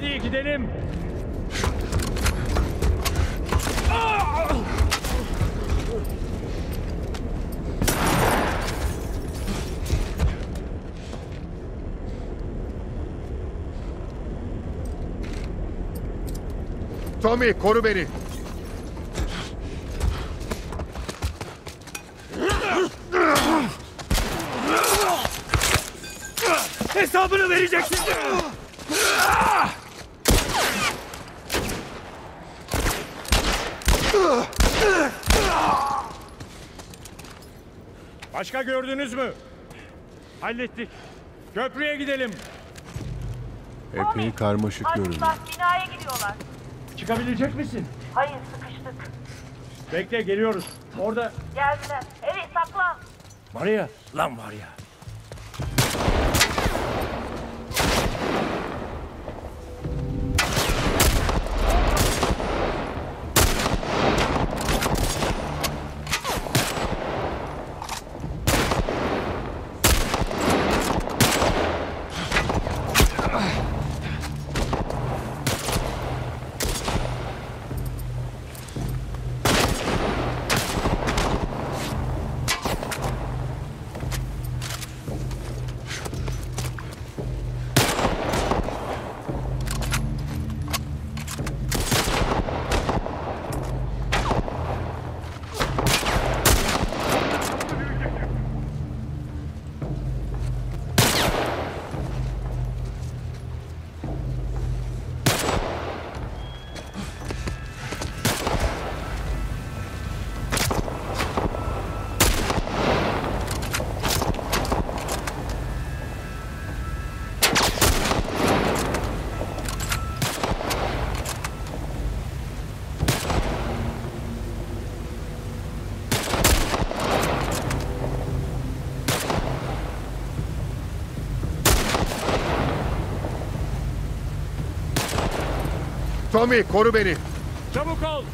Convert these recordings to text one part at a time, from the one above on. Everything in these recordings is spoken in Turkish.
Hadi gidelim. Tommy koru beni. Hesabını vereceksin. Başka gördünüz mü? Hallettik. Köprüye gidelim. Epey karmaşık görünüyor. Binaya gidiyorlar. Çıkabilecek misin? Hayır sıkıştık. Bekle geliyoruz. Orada Geldiler. Evet saklan. Maria. Lan var ya. Tommy koru beni. Çabuk ol.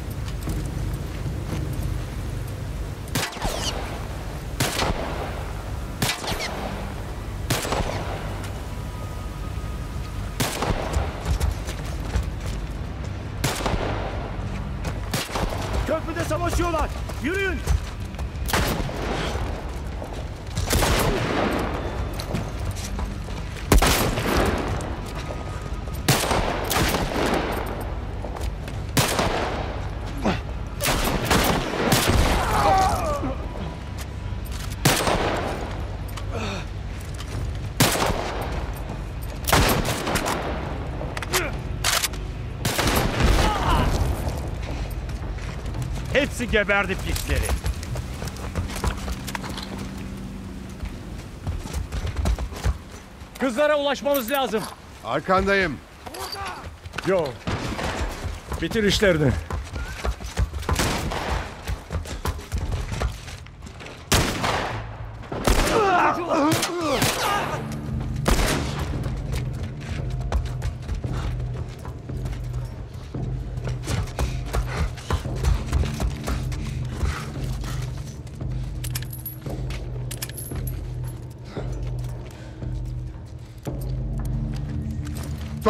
Köprüde savaşıyorlar. Yürüyün. Hepsi geberdi pisleri. Kızlara ulaşmamız lazım. Arkandayım. Yo. Bitir işlerini.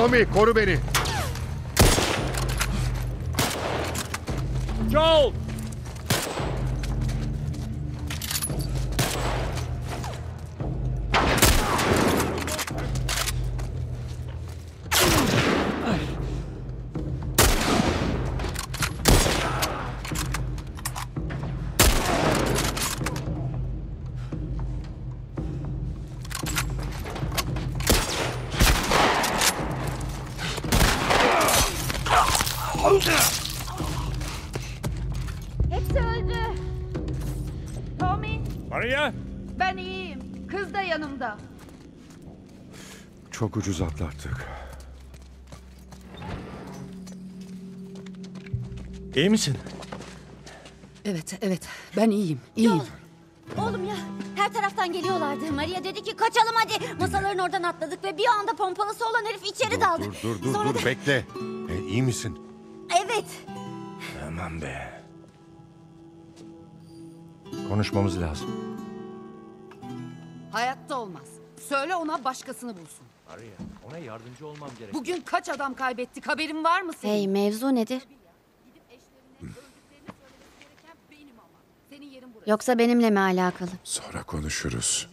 Tommy koru beni. Joel! Hepsi öldü. Tommy, Maria! ben iyiyim. Kız da yanımda. Çok ucuz atlattık. İyi misin? Evet, evet. Ben iyiyim, iyiyim. Oğlum ya her taraftan geliyorlardı. Maria dedi ki kaçalım hadi. Masaların oradan atladık ve bir anda pompalısı olan herif içeri daldı. Dur dur dur Sonra dur da- bekle. E, iyi misin? Evet. Aman be. Konuşmamız lazım. Hayatta olmaz. Söyle ona başkasını bulsun. Maria, Ona yardımcı olmam gerek. Bugün kaç adam kaybettik haberin var mı senin? Hey mevzu nedir? Gidip eşlerine öldüklerini söylemesi gereken benim ama. Senin yerin burası. Yoksa benimle mi alakalı? Sonra konuşuruz.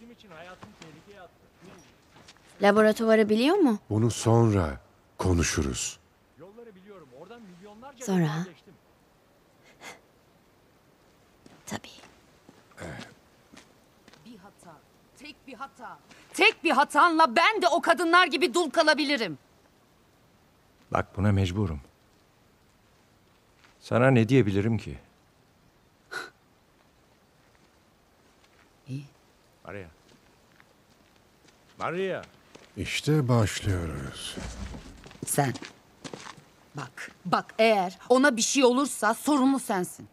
Laboratuvarı biliyor mu? Bunu sonra konuşuruz. Yolları biliyorum. Oradan milyonlarca Sonra. Tabii. Bir hata. Tek bir hata. Tek bir hatanla ben de o kadınlar gibi dul kalabilirim. Bak buna mecburum. Sana ne diyebilirim ki? İyi. Maria. Maria. İşte başlıyoruz. Sen. Bak, bak eğer ona bir şey olursa sorumlu sensin.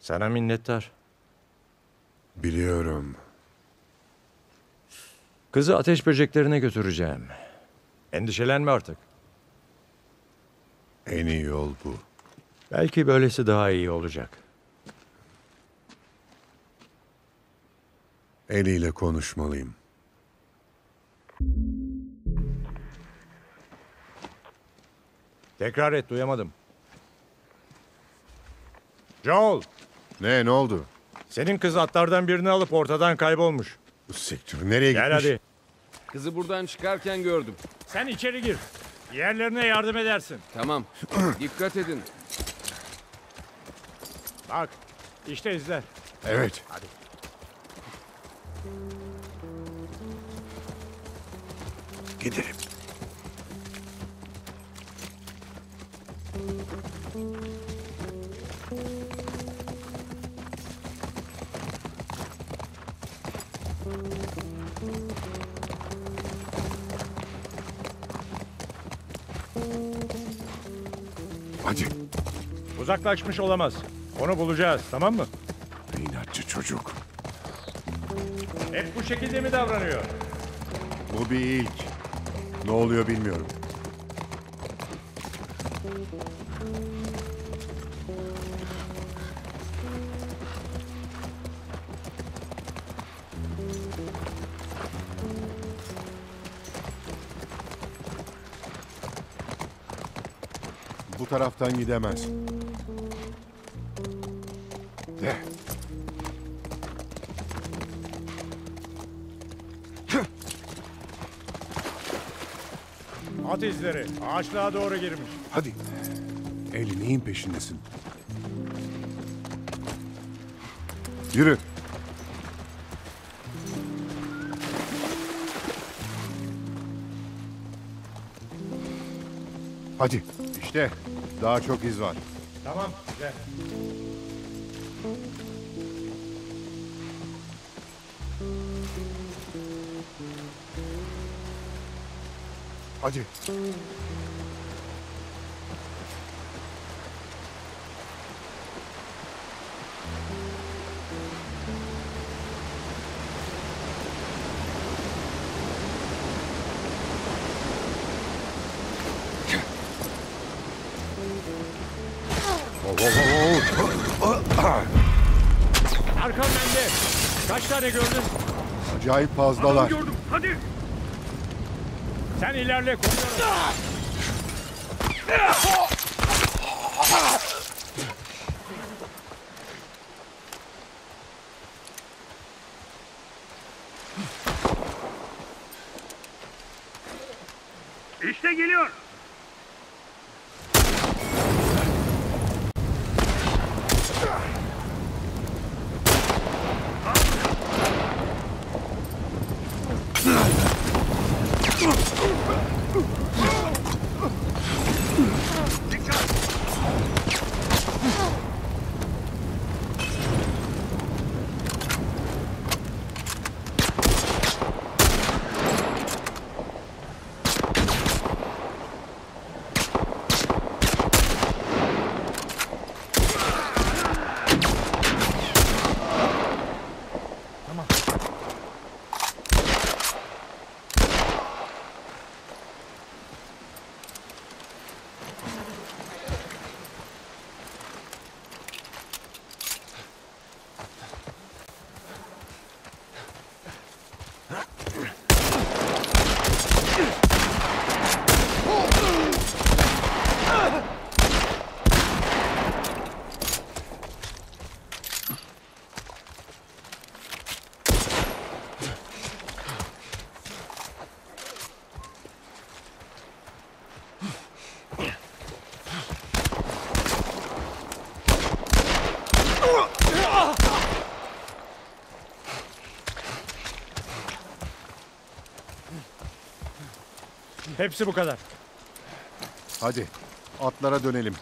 Sana minnettar. Biliyorum. Kızı ateş böceklerine götüreceğim. Endişelenme artık. En iyi yol bu. Belki böylesi daha iyi olacak. Eliyle konuşmalıyım. Tekrar et duyamadım. Joel, Ne ne oldu? senin kız atlardan birini alıp ortadan kaybolmuş. Bu sektör nereye Gel gitmiş? hadi. Kızı buradan çıkarken gördüm. Sen içeri gir. Diğerlerine yardım edersin. Tamam. Dikkat edin. Bak, işte izler. Evet. Hadi. Gidelim. Hadi. Uzaklaşmış olamaz. Onu bulacağız, tamam mı? İnatçı çocuk. Hep bu şekilde mi davranıyor? Bu bir ilk. Ne oluyor bilmiyorum. Bu taraftan gidemez. At izleri. Ağaçlığa doğru girmiş. Hadi. Eli neyin peşindesin? Yürü. Hadi. İşte daha çok iz var. Tamam, güzel. Hadi. Arkan bende. Kaç tane gördün? Acayip fazlalar. Gördüm, hadi. Sen ilerle, koruyorum. İşte geliyor. Come on. Hepsi bu kadar. Hadi atlara dönelim.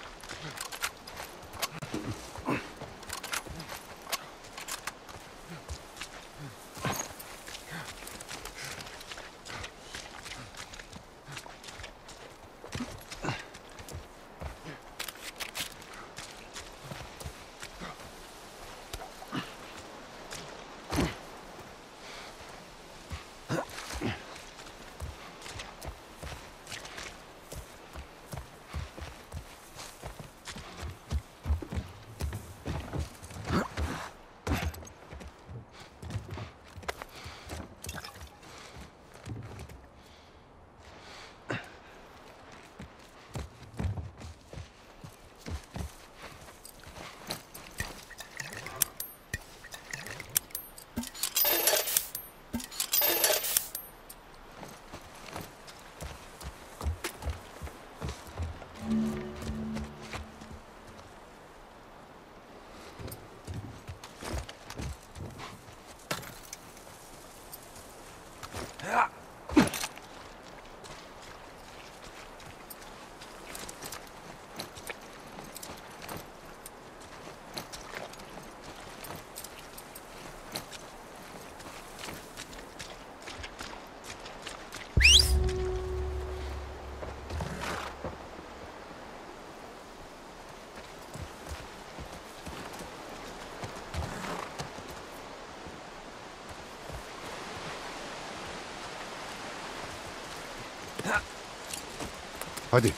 Hadi